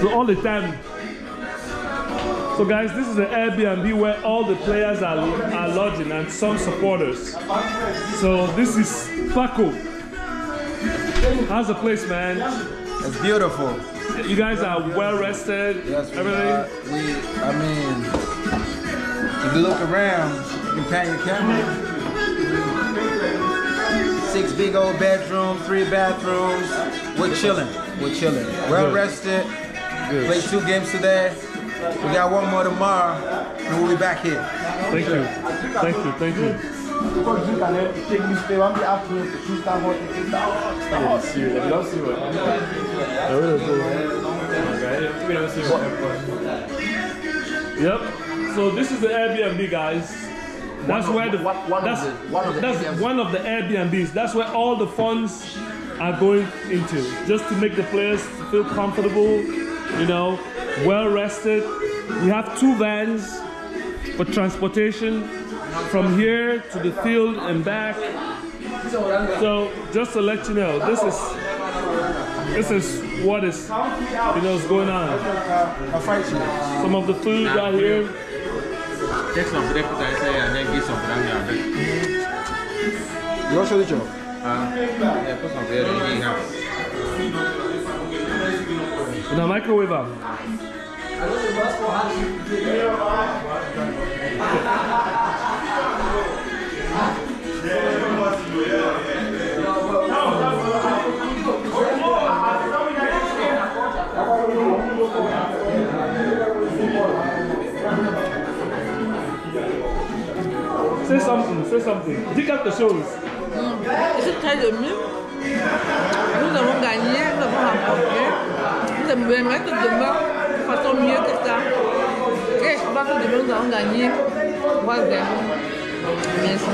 So all the time. So guys, this is an Airbnb where all the players are, are lodging and some supporters. So this is Paco. How's the place, man? It's beautiful. You guys are well rested. Yes, we everything. are. We, I mean, if you look around, you can pan your camera. Six big old bedrooms, three bathrooms. We're chilling. We're chilling. Well Good. rested. Good. Played two games today. We got one more tomorrow, and we'll be back here. Thank you. Thank you. Thank you. Yep. So this is the Airbnb, guys. That's where the one- one of the- one of the that's Airbnbs. one of the Airbnbs. That's where all the funds are going into, just to make the players feel comfortable, you know, well rested. We have two vans for transportation from here to the field and back. So just to let you know, this is this is what is you know is going on. I'll fight you. Some of the food right here. Take some breakfast I say and then get some brandy You also the uh, in the. Microwave. Say something, say something. Dig up the shows. C'est très ému. Nous avons gagné, nous avons remporté. Nous aimerions que demain, nous fassions mieux que ça. Et je crois que demain, nous allons gagner 3-0. Merci.